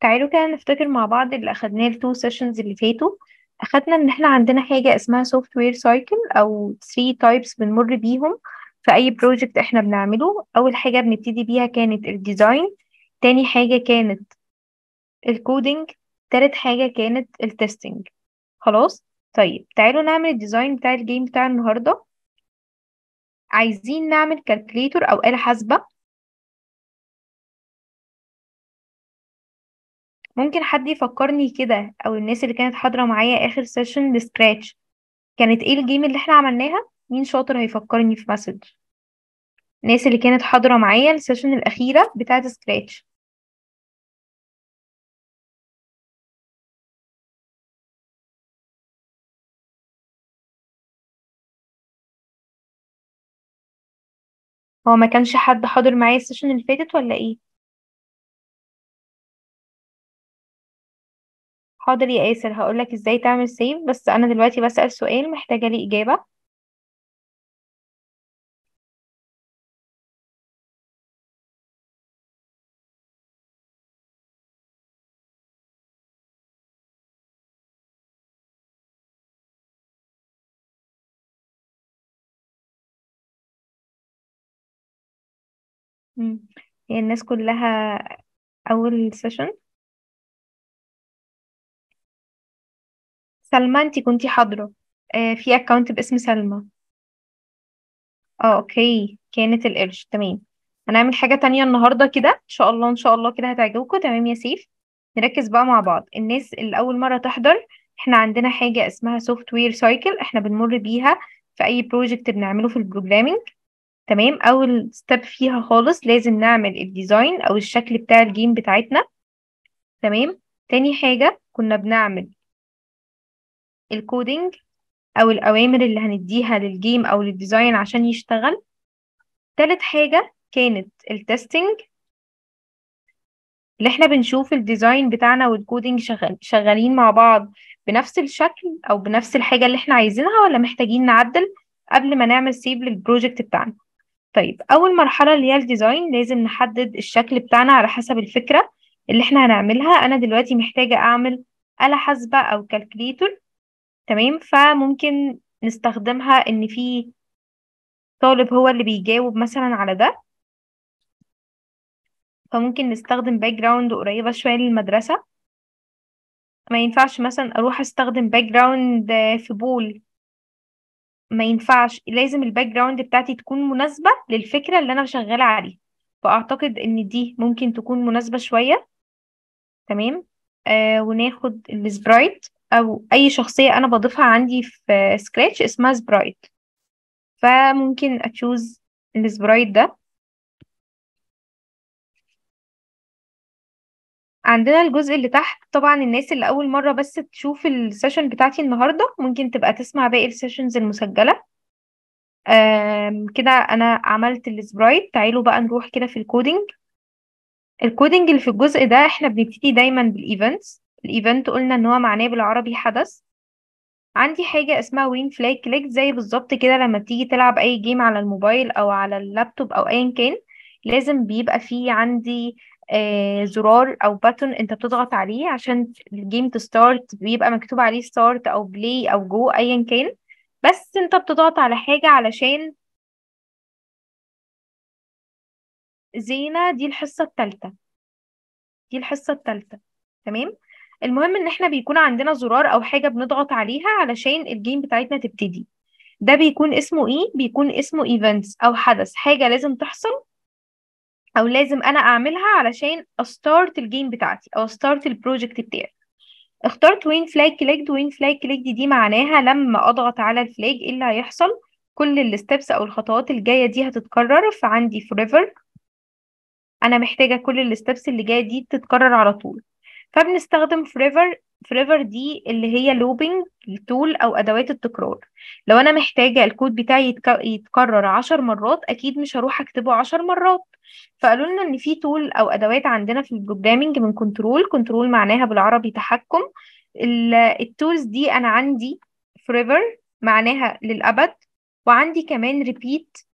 تعالوا كده نفتكر مع بعض اللي أخدناه ال two sessions اللي فاتوا. أخدنا إن إحنا عندنا حاجة اسمها software cycle أو 3 steps بنمر بيهم في أي project إحنا بنعمله. أول حاجة بنبتدي بيها كانت ال design تاني حاجة كانت ال coding تالت حاجة كانت ال testing خلاص؟ طيب تعالوا نعمل ال design بتاع ال game بتاع النهاردة. عايزين نعمل calculator أو آلة حاسبة. ممكن حد يفكرني كده أو الناس اللي كانت حاضرة معايا آخر session ل Scratch كانت إيه ال game اللي إحنا عملناها؟ مين شاطر هيفكرني في message الناس اللي كانت حاضرة معايا ال session الأخيرة بتاعة Scratch هو ما كانش حد حاضر معايا ال session اللي فاتت ولا إيه؟ حاضر يا ياسر هقولك إزاي تعمل سيف بس أنا دلوقتي بسأل سؤال محتاجة ليه إجابة. هي الناس كلها أول session سلمى انتي كنتي حاضرة. آه في account باسم سلمى. آه okay. كانت القرش. تمام. هنعمل حاجة تانية النهاردة كده. إن شاء الله إن شاء الله كده هتعجبكم. تمام يا سيف. نركز بقى مع بعض. الناس اللي أول مرة تحضر إحنا عندنا حاجة اسمها software cycle إحنا بنمر بيها في أي project بنعمله في ال programming تمام. أول step فيها خالص لازم نعمل ال design أو الشكل بتاع ال game بتاعتنا. تمام. تاني حاجة كنا بنعمل ال coding أو الأوامر اللي هنديها لل game أو لل design عشان يشتغل. تالت حاجة كانت ال testing اللي إحنا بنشوف ال design بتاعنا وال coding شغال شغالين مع بعض بنفس الشكل أو بنفس الحاجة اللي إحنا عايزينها ولا محتاجين نعدل قبل ما نعمل save لل project بتاعنا؟ طيب أول مرحلة اللي هي ال design لازم نحدد الشكل بتاعنا على حسب الفكرة اللي إحنا هنعملها. أنا دلوقتي محتاجة أعمل آلة حاسبة أو calculator تمام؟ فممكن نستخدمها إن في طالب هو اللي بيجاوب مثلا على ده. فممكن نستخدم background قريبة شوية للمدرسة. ما ينفعش مثلا أروح أستخدم background في pool ما ينفعش. لازم ال background بتاعتي تكون مناسبة للفكرة اللي أنا شغالة عليها. فأعتقد إن دي ممكن تكون مناسبة شوية. تمام؟ آه وناخد ال sprite. أو أي شخصية أنا بضيفها عندي في سكراتش اسمها sprite فممكن أ choose ال sprite ده. عندنا الجزء اللي تحت طبعا الناس اللي أول مرة بس تشوف ال session بتاعتي النهاردة ممكن تبقى تسمع باقي ال sessions المسجلة. آم، كده أنا عملت ال sprite تعالوا بقى نروح كده في ال coding ال coding اللي في الجزء ده إحنا بنبتدي دايما بال events ال event قلنا إن هو معناه بالعربي حدث. عندي حاجة اسمها when flag click زي بالظبط كده لما تيجي تلعب أي game على الموبايل أو على اللابتوب أو ايا كان لازم بيبقى فيه عندي آه زرار أو button أنت بتضغط عليه عشان ال game ت start بيبقى مكتوب عليه start أو play أو go ايا كان. بس أنت بتضغط على حاجة علشان زينة دي الحصة التالتة. دي الحصة التالتة. تمام؟ المهم إن إحنا بيكون عندنا زرار أو حاجة بنضغط عليها علشان ال game بتاعتنا تبتدي. ده بيكون اسمه إيه؟ بيكون اسمه events أو حدث. حاجة لازم تحصل أو لازم أنا أعملها علشان أ start ال game بتاعتي أو أ start ال project بتاعي. اخترت when flag clicked when flag clicked دي معناها لما أضغط على ال flag إيه اللي هيحصل؟ كل ال steps أو الخطوات الجاية دي هتتكرر فعندي forever. أنا محتاجة كل ال steps اللي جاية دي تتكرر على طول. فبنستخدم forever forever دي اللي هي looping tool أو أدوات التكرار. لو أنا محتاجة الكود بتاعي يتك- يتكرر عشر مرات أكيد مش هروح أكتبه عشر مرات. فقالوا لنا إن في tool أو أدوات عندنا في ال programming من control control معناها بالعربي تحكم. ال tools دي أنا عندي forever معناها للأبد وعندي كمان repeat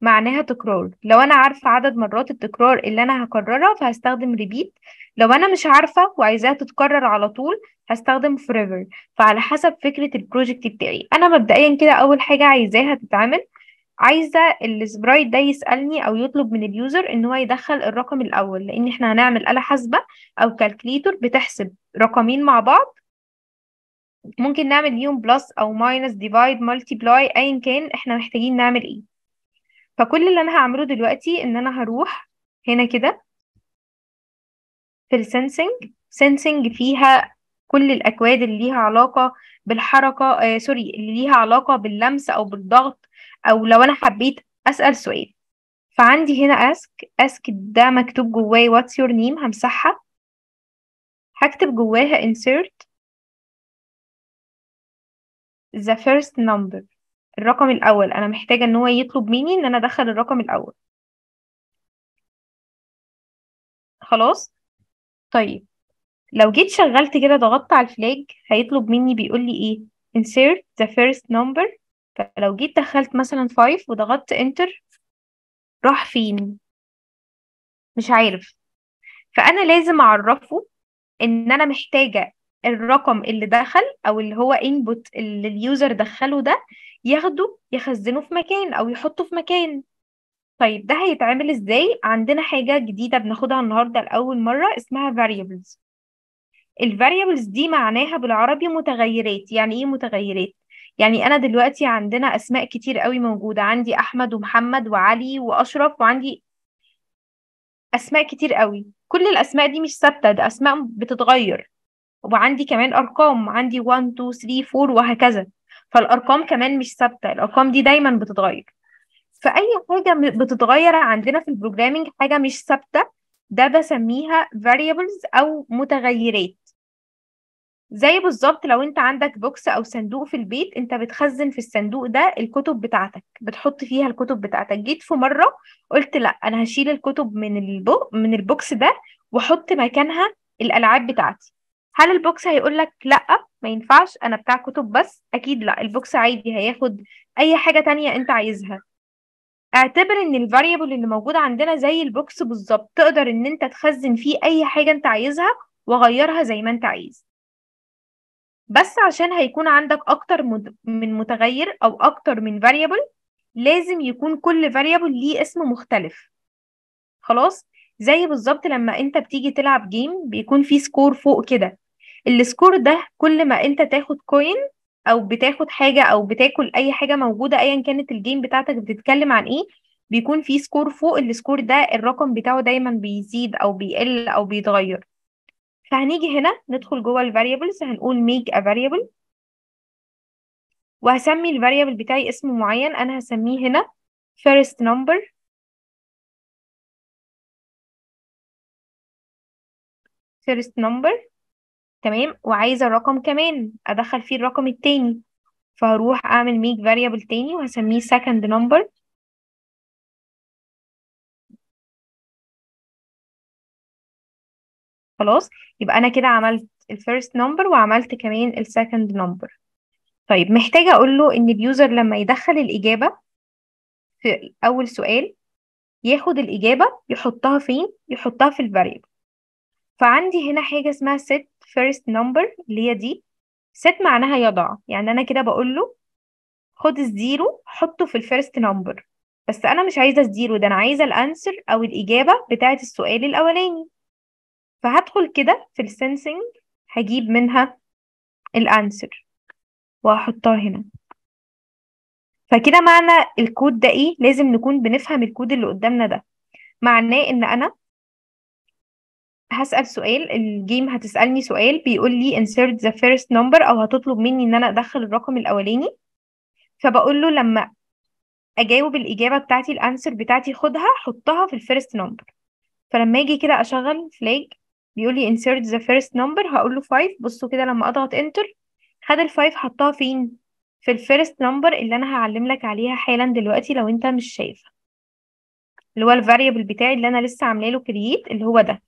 معناها تكرار. لو أنا عارفة عدد مرات التكرار اللي أنا هكررها فهستخدم repeat. لو أنا مش عارفة وعايزاها تتكرر على طول هستخدم forever. فعلى حسب فكرة ال project بتاعي. أنا مبدئيا كده أول حاجة عايزاها تتعمل عايزة ال sprite ده يسألني أو يطلب من ال user إن هو يدخل الرقم الأول. لأن إحنا هنعمل آلة حاسبة أو calculator بتحسب رقمين مع بعض. ممكن نعمل ليهم plus أو minus divide multiply ايا كان إحنا محتاجين نعمل إيه. فكل اللي أنا هعمله دلوقتي إن أنا هروح هنا كده في ال sensing. sensing فيها كل الأكواد اللي ليها علاقة بالحركة آه sorry اللي ليها علاقة باللمس أو بالضغط أو لو أنا حبيت أسأل سؤال. فعندي هنا ask ask ده مكتوب جواه what's your name همسحها. هكتب جواها insert the first number. الرقم الأول. أنا محتاجة إن هو يطلب مني إن أنا أدخل الرقم الأول. خلاص؟ طيب. لو جيت شغلت كده ضغطت على ال flag هيطلب مني بيقول لي إيه؟ insert the first number. فلو جيت دخلت مثلا 5 وضغطت enter راح فين؟ مش عارف. فأنا لازم أعرفه إن أنا محتاجة الرقم اللي دخل أو اللي هو input اللي ال user دخله ده ياخده يخزنه في مكان أو يحطه في مكان. طيب ده هيتعمل إزاي؟ عندنا حاجة جديدة بناخدها النهاردة لأول مرة اسمها variables. ال variables دي معناها بالعربي متغيرات. يعني إيه متغيرات؟ يعني أنا دلوقتي عندنا أسماء كتير قوي موجودة. عندي أحمد ومحمد وعلي وأشرف وعندي أسماء كتير قوي. كل الأسماء دي مش ثابتة ده أسماء بتتغير. وعندي كمان أرقام عندي 1 2 3 4 وهكذا. فالأرقام كمان مش ثابتة الأرقام دي دايما بتتغير. فأي حاجة بتتغير عندنا في ال programming حاجة مش ثابتة ده بسميها variables أو متغيرات. زي بالظبط لو أنت عندك box أو صندوق في البيت أنت بتخزن في الصندوق ده الكتب بتاعتك بتحط فيها الكتب بتاعتك. جيت في مرة قلت لأ أنا هشيل الكتب من ال bo- من ال box ده وأحط مكانها الألعاب بتاعتي. هل ال box هيقول لك لأ؟ ما ينفعش أنا بتاع كتب بس. أكيد لأ ال box عادي هياخد أي حاجة تانية أنت عايزها. اعتبر إن ال variable اللي موجود عندنا زي ال box بالظبط تقدر إن أنت تخزن فيه أي حاجة أنت عايزها وغيرها زي ما أنت عايز. بس عشان هيكون عندك أكتر من متغير أو أكتر من variable لازم يكون كل variable ليه اسم مختلف. خلاص؟ زي بالظبط لما أنت بتيجي تلعب game بيكون فيه score فوق كده. ال score ده كل ما انت تاخد coin أو بتاخد حاجة أو بتاكل اي حاجة موجودة ايا كانت ال game بتاعتك بتتكلم عن إيه بيكون في score فوق ال score ده الرقم بتاعه دايما بيزيد أو بيقل أو بيتغير. فهنيجي هنا ندخل جوه ال variables هنقول make a variable. وهسمي ال variable بتاعي اسم معين أنا هسميه هنا first number. first number. تمام؟ وعايزة الرقم كمان أدخل فيه الرقم التاني. فهروح أعمل make variable تاني وهسميه second number. خلاص؟ يبقى أنا كده عملت ال first number وعملت كمان ال second number. طيب محتاجة أقول له إن ال user لما يدخل الإجابة في أول سؤال ياخد الإجابة يحطها فين؟ يحطها في ال variable فعندي هنا حاجة اسمها set first number اللي هي دي. set معناها يضع. يعني أنا كده بقول له خد ال zero حطه في ال first number بس أنا مش عايزة ال zero ده أنا عايزة ال answer أو الإجابة بتاعة السؤال الأولاني. فهدخل كده في ال sensing هجيب منها ال answer وهحطها هنا. فكده معنى الكود ده إيه؟ لازم نكون بنفهم الكود اللي قدامنا ده. معناه إن أنا هسأل سؤال ال game هتسألني سؤال بيقول لي insert the first number أو هتطلب مني إن أنا أدخل الرقم الأولاني. فبقول له لما أجاوب الإجابة بتاعتي ال answer بتاعتي خدها حطها في ال first number فلما أجي كده أشغل flag بيقول لي insert the first number هقول له 5 بصوا كده لما أضغط enter خد ال 5 حطها فين؟ في ال first number اللي أنا هعلم لك عليها حالا دلوقتي لو أنت مش شايفها. اللي هو ال variable بتاعي اللي أنا لسه عامله له create اللي هو ده.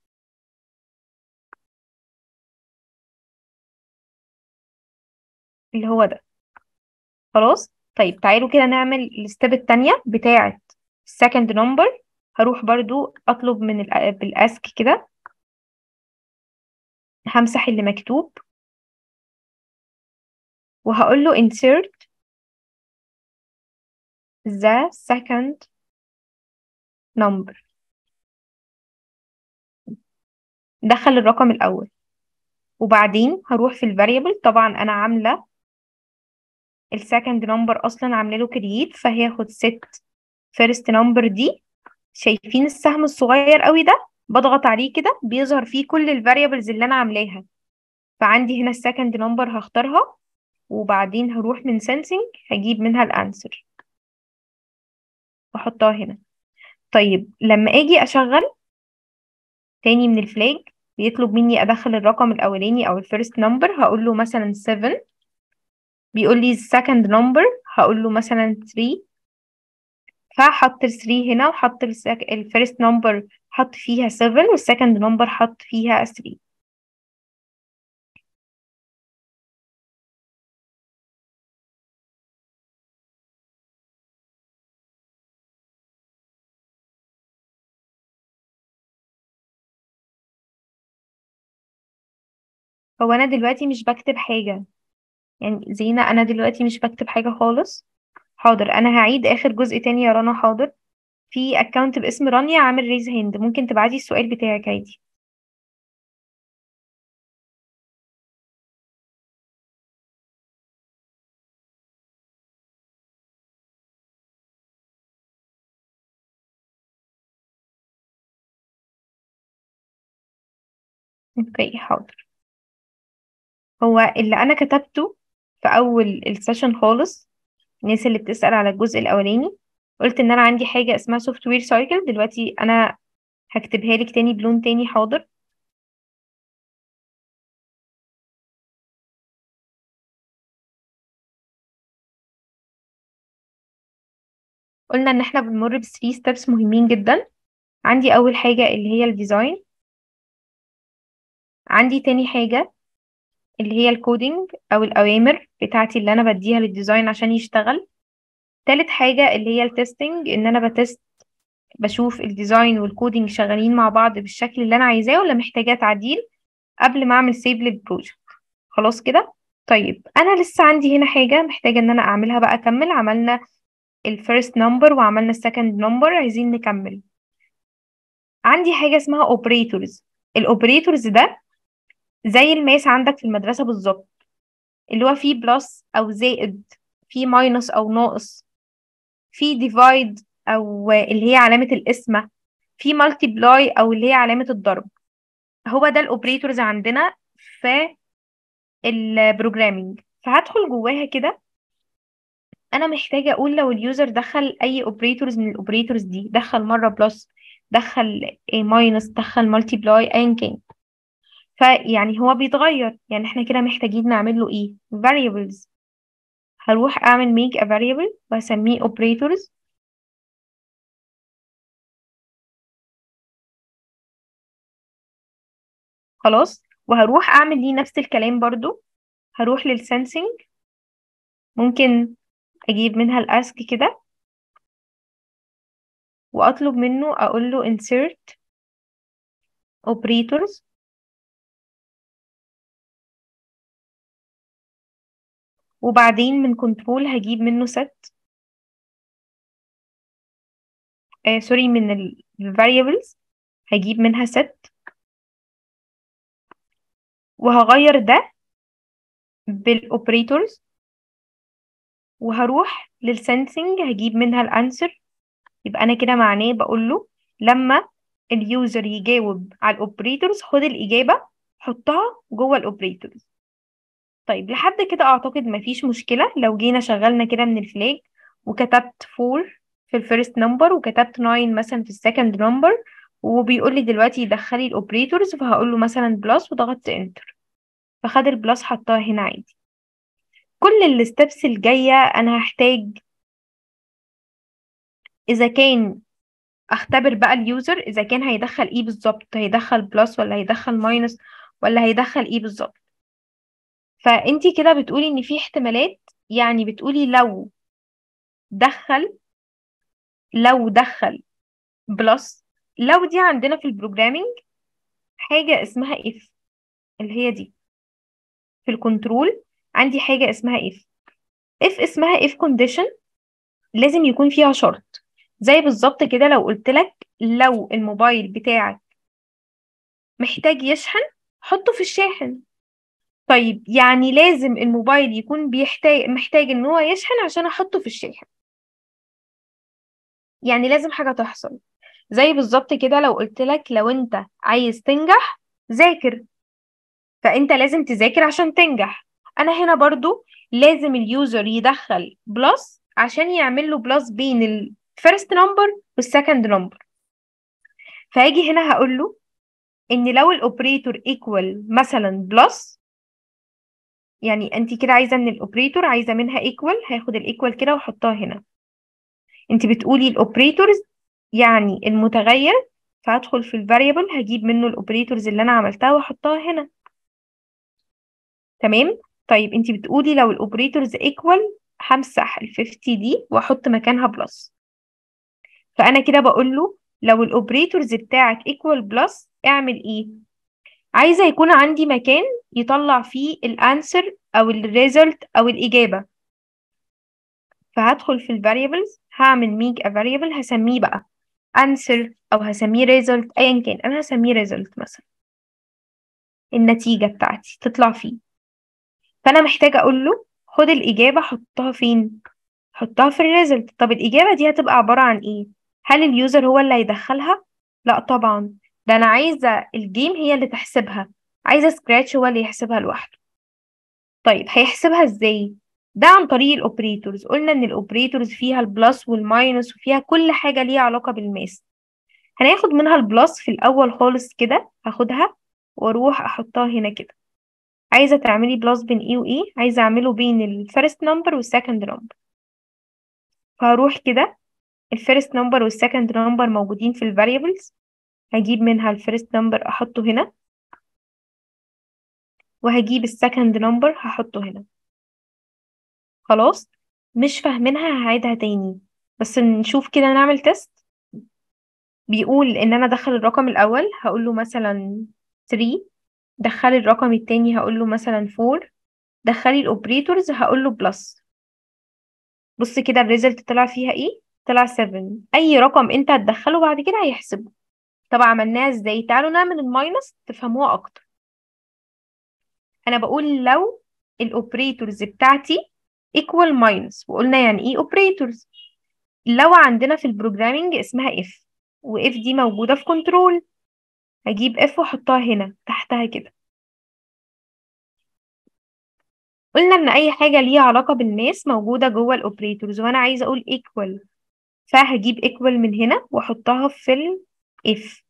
اللي هو ده. خلاص؟ طيب تعالوا كده نعمل ال step التانية بتاعة second number. هروح برضو أطلب من ال بالاسك كده. همسح اللي مكتوب. وهقول له insert the second number. دخل الرقم الأول. وبعدين هروح في الفاريبل طبعا أنا عاملة ال second number أصلا عاملة له create فهياخد set first number دي. شايفين السهم الصغير قوي ده؟ بضغط عليه كده بيظهر فيه كل ال variables اللي أنا عاملاها. فعندي هنا ال second number هختارها وبعدين هروح من sensing هجيب منها ال answer واحطها هنا. طيب لما آجي أشغل تاني من ال flag بيطلب مني أدخل الرقم الأولاني أو ال first number هقول له مثلا 7 بيقول لي ال second number هقول له مثلا 3 فحط ال 3 هنا وحط ال first number حط فيها 7 وال second number حط فيها 3 هو أنا دلوقتي مش بكتب حاجة. يعني زينة أنا دلوقتي مش بكتب حاجة خالص. حاضر أنا هعيد آخر جزء تاني يا رنا حاضر. في account باسم رانيا عامل raise hand ممكن تبعتي السؤال بتاعك عادي. okay حاضر. هو اللي أنا كتبته في أول ال session خالص الناس اللي بتسأل على الجزء الأولاني قلت إن أنا عندي حاجة اسمها software cycle دلوقتي أنا هكتبها لك تاني بلون تاني حاضر. قلنا إن إحنا بنمر ب three steps مهمين جدا. عندي أول حاجة اللي هي ال design عندي تاني حاجة اللي هي ال coding أو الأوامر بتاعتي اللي أنا بديها لل design عشان يشتغل. تالت حاجة اللي هي ال testing إن أنا ب test بشوف ال design وال coding شغالين مع بعض بالشكل اللي أنا عايزاه ولا محتاجة تعديل قبل ما أعمل save لل project خلاص كده؟ طيب أنا لسه عندي هنا حاجة محتاجة إن أنا أعملها بقى أكمل. عملنا ال first number وعملنا ال second number عايزين نكمل. عندي حاجة اسمها operators ال operators ده زي ال math عندك في المدرسة بالظبط اللي هو فيه plus أو زائد فيه minus أو ناقص فيه divide أو اللي هي علامة القسمة فيه multiply أو اللي هي علامة الضرب. هو ده ال operators عندنا في ال programming فهدخل جواها كده. أنا محتاجة أقول لو ال user دخل أي operators من ال operators دي دخل مرة plus دخل minus دخل multiply أيا كان. فيعني هو بيتغير. يعني إحنا كده محتاجين نعمل له إيه؟ variables. هروح أعمل make a variable وأسميه operators. خلاص. وهروح أعمل ليه نفس الكلام برضو. هروح لل sensing ممكن أجيب منها ال ask كده. وأطلب منه أقول له insert operators. وبعدين من control هجيب منه set. آه sorry من ال variables هجيب منها set. وهغير ده بال operators وهروح لل sensing هجيب منها ال answer يبقى أنا كده معناه بقول له لما ال user يجاوب على ال operators خد الإجابة حطها جوه ال operators طيب لحد كده أعتقد مفيش مشكلة. لو جينا شغلنا كده من ال flag وكتبت 4 في ال first number وكتبت 9 مثلا في ال second number وبيقول لي دلوقتي دخلي ال operators فهقول له مثلا plus وضغطت enter فخد ال plus حطها هنا عادي. كل ال steps الجاية أنا هحتاج إذا كان أختبر بقى ال user إذا كان هيدخل إيه بالظبط هيدخل plus ولا هيدخل minus ولا هيدخل إيه بالظبط. فانتي كده بتقولي إن في احتمالات يعني بتقولي لو دخل لو دخل plus لو دي عندنا في ال programming حاجة اسمها if اللي هي دي في ال control عندي حاجة اسمها if. if اسمها if condition لازم يكون فيها شرط. زي بالظبط كده لو قلت لك لو الموبايل بتاعك محتاج يشحن حطه في الشاحن. طيب يعني لازم الموبايل يكون بيحتاج محتاج إن هو يشحن عشان أحطه في الشاحن. يعني لازم حاجة تحصل. زي بالظبط كده لو قلت لك لو أنت عايز تنجح ذاكر. فأنت لازم تذاكر عشان تنجح. أنا هنا برضو لازم ال user يدخل plus عشان يعمل له plus بين ال first number وال second number فهاجي هنا هقول له إن لو ال operator equal مثلا plus يعني انت كده عايزة من ال operator عايزة منها equal هاخد ال equal كده واحطها هنا. انت بتقولي ال operators يعني المتغير فهدخل في ال variable هجيب منه ال operators اللي أنا عملتها واحطها هنا. تمام؟ طيب انت بتقولي لو ال operators equal همسح ال 50 دي واحط مكانها plus فأنا كده بقول له لو ال operators بتاعك equal plus اعمل إيه؟ عايزة يكون عندي مكان يطلع فيه ال answer أو ال result أو الإجابة. فهدخل في ال variables هعمل make a هسميه بقى answer أو هسميه result ايا كان أنا هسميه result مثلا. النتيجة بتاعتي تطلع فيه. فأنا محتاجة أقول له خد الإجابة حطها فين؟ حطها في ال result. طب الإجابة دي هتبقى عبارة عن إيه؟ هل ال user هو اللي هيدخلها؟ لا طبعا. ده أنا عايزة ال game هي اللي تحسبها. عايزة سكراتش هو اللي يحسبها لوحده. طيب هيحسبها إزاي؟ ده عن طريق الاوبريتورز قلنا إن الاوبريتورز فيها البلس والماينس وفيها كل حاجة ليها علاقة بال math. هناخد منها ال plus في الأول خالص كده هاخدها وأروح أحطها هنا كده. عايزة تعملي plus بين إيه وايه عايزة أعمله بين الفيرست نمبر والسكند نمبر فهروح كده الفيرست نمبر والسكند نمبر موجودين في ال variables هجيب منها ال first number أحطه هنا. وهجيب ال second number هحطه هنا. خلاص؟ مش فاهمينها هعيدها تاني. بس نشوف كده نعمل test بيقول إن أنا أدخل الرقم الأول هقول له مثلا 3 دخلي الرقم التاني هقول له مثلا 4 دخلي ال operators هقول له plus بص كده ال result طلع فيها إيه؟ طلع 7 أي رقم أنت هتدخله بعد كده هيحسبه. طب عملناها إزاي؟ تعالوا نعمل ال minus تفهموها أكتر. أنا بقول لو ال operators بتاعتي equal minus وقلنا يعني إيه operators لو عندنا في ال programming اسمها if و if دي موجودة في control هجيب if وأحطها هنا تحتها كده. قلنا إن أي حاجة ليها علاقة بال math موجودة جوه ال operators وأنا عايزة أقول equal. فهجيب equal من هنا وأحطها في if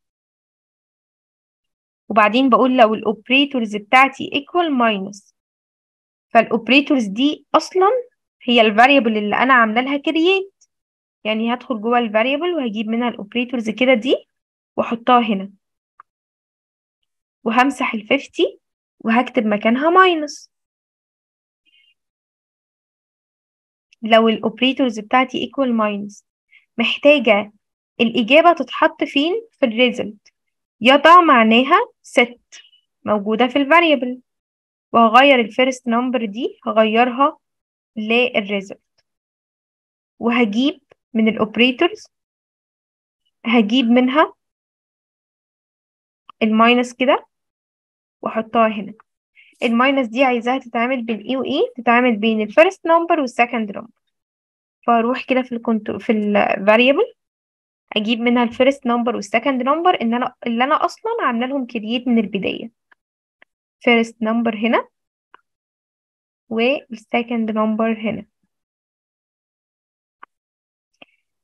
وبعدين بقول لو ال operators بتاعتي equal minus. فال operators دي أصلا هي ال variable اللي أنا عاملة لها create يعني هدخل جوه ال variable وهجيب منها ال operators كده دي وأحطها هنا. وهمسح ال 50 وهكتب مكانها minus لو ال operators بتاعتي equal minus محتاجة الإجابة تتحط فين؟ في ال result يضع معناها set موجودة في ال variable وهغير ال first number دي هغيرها لل result وهجيب من ال operators هجيب منها ال minus كده وأحطها هنا. ال minus دي عايزاها تتعامل بين إيه وايه تتعامل بين ال first number وال second number فأروح كده في ال control في ال variable أجيب منها ال first number وال second number إن أنا اللي أنا أصلا عاملة لهم create من البداية. first number هنا وال second number هنا.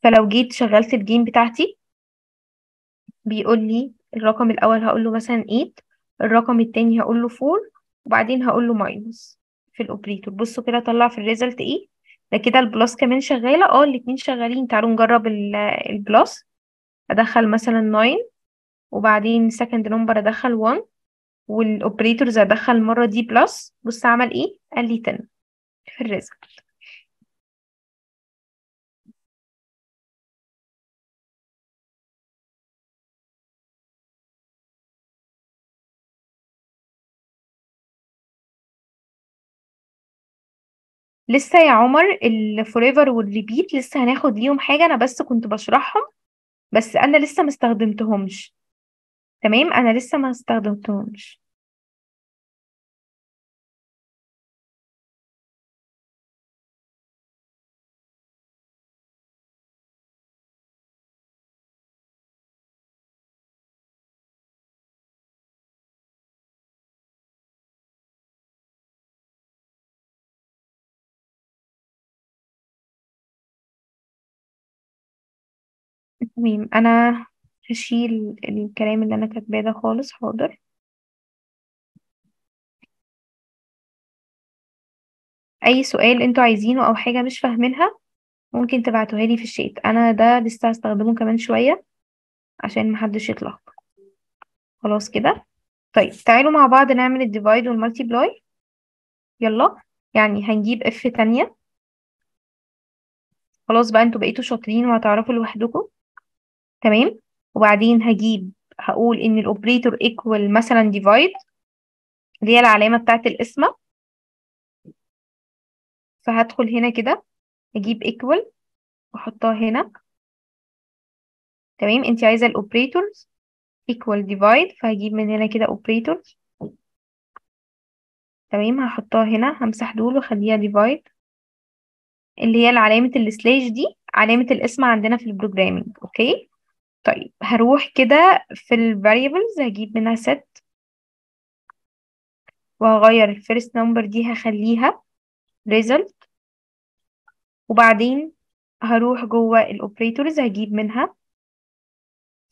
فلو جيت شغلت ال game بتاعتي بيقول لي الرقم الأول هقول له مثلا 8 الرقم التاني هقول له 4 وبعدين هقول له minus في ال operator بصوا كده طلع في ال result إيه؟ ده كده ال plus كمان شغالة. آه الاتنين شغالين. تعالوا نجرب ال plus أدخل مثلا 9 وبعدين second number أدخل 1 وال operators أدخل المره دي plus بص عمل إيه؟ قال لي 10 في ال result لسه يا عمر ال forever وال repeat لسه هناخد ليهم حاجة أنا بس كنت بشرحهم بس أنا لسه ما استخدمتهمش. تمام؟ أنا لسه ما استخدمتهمش. تمام أنا هشيل الكلام اللي أنا كاتباه ده خالص. حاضر. أي سؤال أنتوا عايزينه أو حاجة مش فاهمينها ممكن تبعتوها لي في الشات. أنا ده لسه هستخدمه كمان شوية عشان محدش يتلخبط. خلاص كده. طيب تعالوا مع بعض نعمل ال divide وال multiply يلا. يعني هنجيب if تانية. خلاص بقى أنتوا بقيتوا شاطرين وهتعرفوا لوحدكم. تمام؟ وبعدين هجيب هقول إن ال operator equal مثلا divide اللي هي العلامة بتاعت القسمة فهدخل هنا كده أجيب equal وأحطها هنا. تمام؟ انت عايزة ال operators equal divide فهجيب من هنا كده operators. تمام؟ هحطها هنا همسح دول وأخليها divide. اللي هي علامة ال slash دي علامة القسمة عندنا في ال programming okay؟ طيب هروح كده في ال variables هجيب منها set وهغير ال first number دي هخليها result. وبعدين هروح جوه ال operators هجيب منها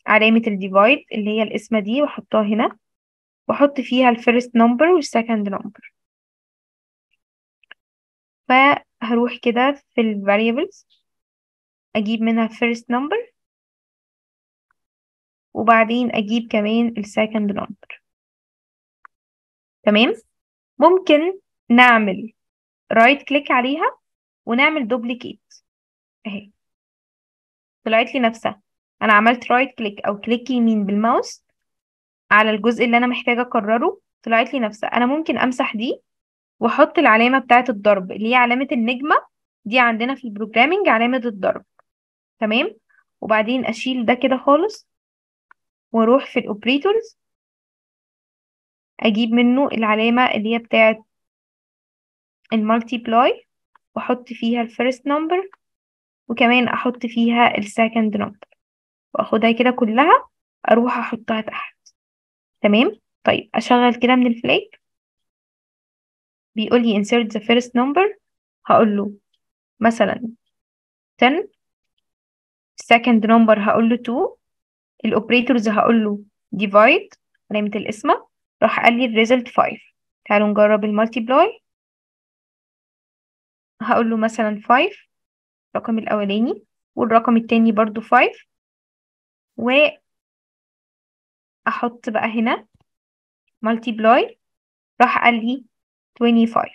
علامة ال divide اللي هي القسمة دي وأحطها هنا. وأحط فيها ال first number وال second number. فهروح كده في ال variables أجيب منها first number. وبعدين أجيب كمان ال second number. تمام؟ ممكن نعمل right click عليها ونعمل duplicate أهي. طلعت لي نفسها. أنا عملت right click أو click يمين بالماوس على الجزء اللي أنا محتاجة أكرره. طلعت لي نفسها. أنا ممكن أمسح دي وأحط العلامة بتاعة الضرب اللي هي علامة النجمة. دي عندنا في ال programming علامة الضرب. تمام؟ وبعدين أشيل ده كده خالص. وأروح في ال operators أجيب منه العلامة اللي هي بتاعه ال multiply واحط فيها ال first number وكمان أحط فيها ال second number واخدها كده كلها أروح احطها تحت. تمام؟ طيب اشغل كده من ال flag. بيقول لي insert the first number. هقول له مثلا 10 second number هقول له 2 ال operators هقول له divide علامة القسمة راح قال لي ال result 5 تعالوا نجرب ال multiply. هقول له مثلا 5 الرقم الأولاني والرقم التاني برضو 5 وأحط بقى هنا multiply راح قال لي 25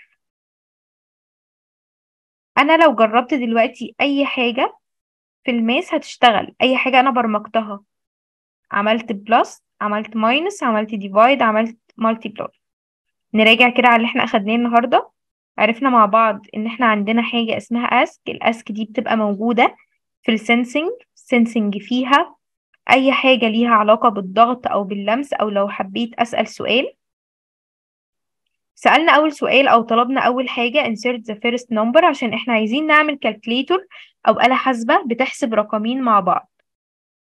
أنا لو جربت دلوقتي أي حاجة في ال math هتشتغل أي حاجة أنا برمجتها. عملت plus عملت minus عملت divide عملت multiply. نراجع كده على اللي إحنا أخدناه النهارده. عرفنا مع بعض إن إحنا عندنا حاجة اسمها ask ال ask دي بتبقى موجودة في ال sensing ال sensing فيها أي حاجة ليها علاقة بالضغط أو باللمس أو لو حبيت أسأل سؤال. سألنا أول سؤال أو طلبنا أول حاجة insert the first number عشان إحنا عايزين نعمل calculator أو آلة حاسبة بتحسب رقمين مع بعض.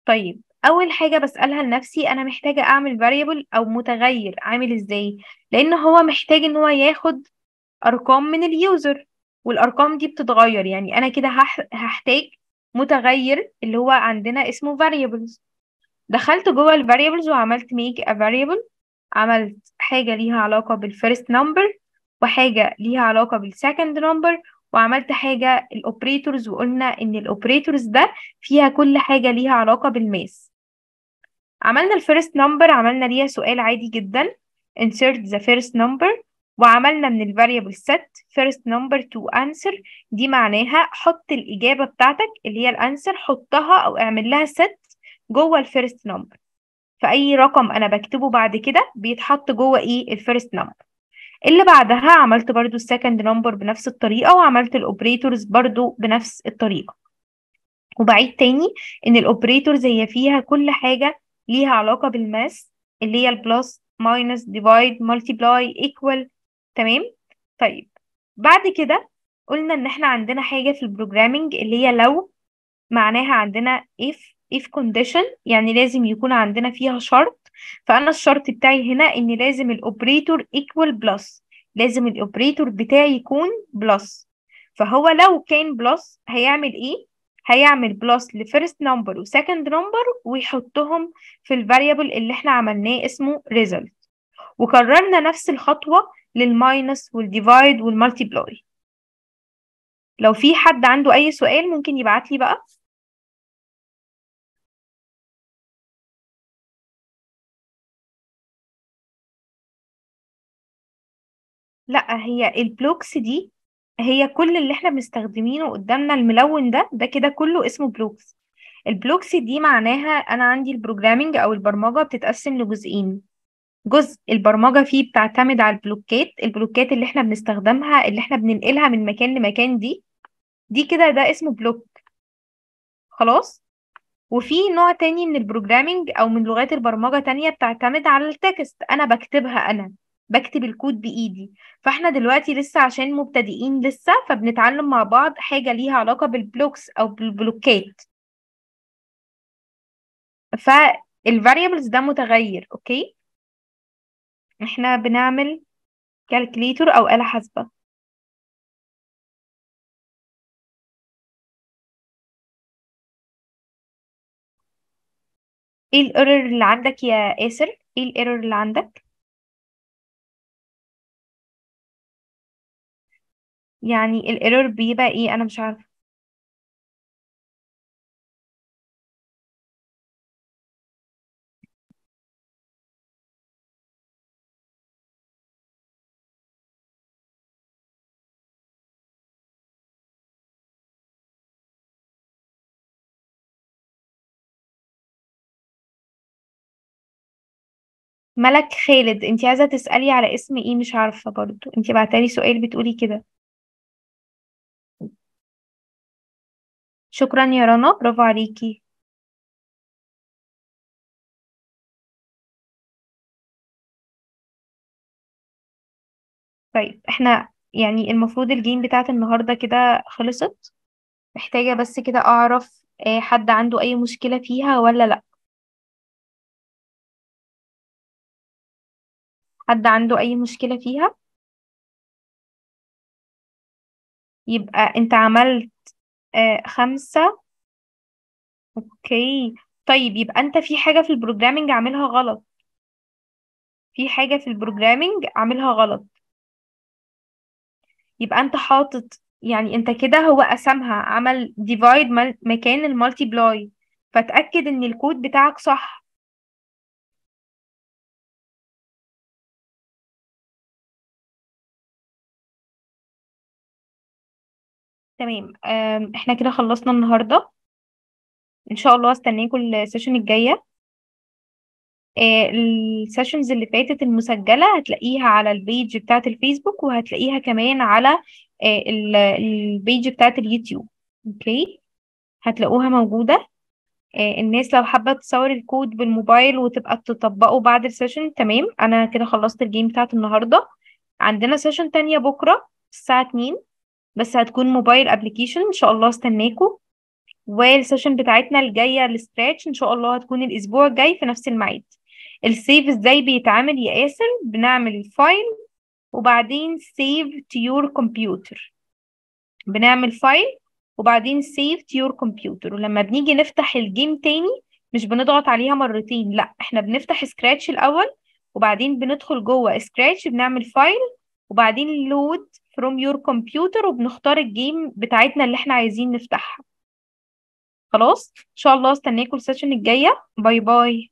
طيب أول حاجة بسألها لنفسي أنا محتاجة أعمل variable أو متغير عامل إزاي؟ لأن هو محتاج إن هو ياخد أرقام من ال user والأرقام دي بتتغير يعني أنا كده هح... هحتاج متغير اللي هو عندنا اسمه variables. دخلت جوه ال variables وعملت make a variable عملت حاجة ليها علاقة بال first number وحاجة ليها علاقة بال second number وعملت حاجة ال operators وقلنا إن ال operators ده فيها كل حاجة ليها علاقة بال math. عملنا ال first number عملنا ليها سؤال عادي جدا. insert the first number. وعملنا من ال variable set first number to answer. دي معناها حط الإجابة بتاعتك اللي هي ال answer حطها أو اعمل لها set جوه ال first number فأي رقم أنا بكتبه بعد كده بيتحط جوه إيه؟ ال first number اللي بعدها عملت برضو ال second number بنفس الطريقة وعملت ال operators برضو بنفس الطريقة. وبعيد تاني إن ال operators هي فيها كل حاجة ليها علاقة بال math اللي هي ال plus minus divide multiply equal تمام؟ طيب بعد كده قلنا إن إحنا عندنا حاجة في ال programming اللي هي لو معناها عندنا if if condition يعني لازم يكون عندنا فيها شرط. فأنا الشرط بتاعي هنا إن لازم ال operator equal plus لازم ال operator بتاعي يكون plus فهو لو كان plus هيعمل إيه؟ هيعمل plus ل first number و second number ويحطهم في ال variable اللي إحنا عملناه اسمه result. وكررنا نفس الخطوة لل minus وال divide وال multiply. لو في حد عنده أي سؤال ممكن يبعت لي بقى. لا هي ال blocks دي هي كل اللي إحنا بنستخدمينه قدامنا الملون ده ده كده كله اسمه blocks. ال blocks دي معناها أنا عندي ال programming أو البرمجة بتتقسم لجزئين. جزء البرمجة فيه بتعتمد على البلوكات البلوكات اللي إحنا بنستخدمها اللي إحنا بننقلها من مكان لمكان دي. دي كده ده اسمه block. خلاص؟ وفي نوع تاني من ال programming أو من لغات البرمجة تانية بتعتمد على ال text. أنا بكتبها أنا. بكتب الكود بإيدي. فإحنا دلوقتي لسه عشان مبتدئين لسه فبنتعلم مع بعض حاجة ليها علاقة بال blocks أو بالبلوكات. فال variables ده متغير okay؟ إحنا بنعمل calculator أو آلة حاسبة. إيه ال error اللي عندك يا آسر؟ إيه ال error اللي عندك؟ يعني ال error بيبقى إيه؟ أنا مش عارفة. ملك خالد انتي عايزة تسألي على اسم إيه؟ مش عارفة برضو. انتي بعتالي سؤال بتقولي كده. شكرا يا رنا برافو عليكي. طيب إحنا يعني المفروض الجيم بتاعت النهاردة كده خلصت. محتاجة بس كده أعرف آه، حد عنده أي مشكلة فيها ولا لأ؟ حد عنده أي مشكلة فيها؟ يبقى أنت عملت آه خمسة. okay. طيب يبقى أنت في حاجة في ال programming عاملها غلط. في حاجة في ال programming عاملها غلط. يبقى أنت حاطط يعني أنت كده هو قسمها عمل divide مكان ال multiply فتأكد إن الكود بتاعك صح. تمام. إحنا كده خلصنا النهاردة. إن شاء الله استناكم ال session الجاية. آه، ال sessions اللي فاتت المسجلة هتلاقيها على ال page بتاعت الفيسبوك وهتلاقيها كمان على آه، ال- ال page بتاعت اليوتيوب. okay؟ هتلاقوها موجودة. آه، الناس لو حابة تصور الكود بالموبايل وتبقى تطبقه بعد ال session تمام. أنا كده خلصت ال game بتاعت النهاردة. عندنا session تانية بكرة الساعة 2 بس هتكون mobile application إن شاء الله استناكم وال session بتاعتنا الجاية ال Scratch إن شاء الله هتكون الأسبوع الجاي في نفس الميعاد. ال save إزاي بيتعمل؟ يا ياسر بنعمل ال file وبعدين save to your computer بنعمل file وبعدين save to your computer ولما بنيجي نفتح ال game تاني مش بنضغط عليها مرتين لا إحنا بنفتح Scratch الأول وبعدين بندخل جوه Scratch بنعمل file وبعدين load from your computer وبنختار ال game بتاعتنا اللي إحنا عايزين نفتحها. خلاص؟ إن شاء الله استناكم ال session الجاية. bye bye